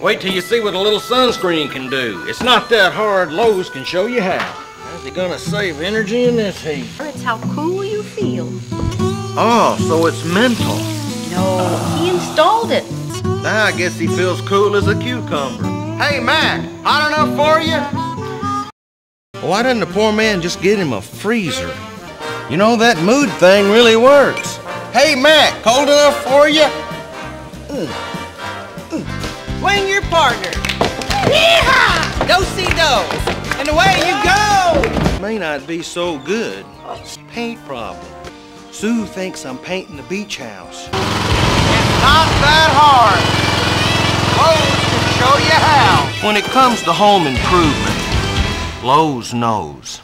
Wait till you see what a little sunscreen can do. It's not that hard. Lowe's can show you how. How's he gonna save energy in this heat? It's how cool you feel. Oh, so it's mental. No, he installed it. Now I guess he feels cool as a cucumber. Hey, Mac, hot enough for you? Why didn't the poor man just get him a freezer? You know, that mood thing really works. Hey, Mac, cold enough for you? Hmm. Swing your partner. Yeehaw! Do see do. And away you go. May not be so good. Paint problem. Sue thinks I'm painting the beach house. It's not that hard. Lowe's can show you how. When it comes to home improvement, Lowe's knows.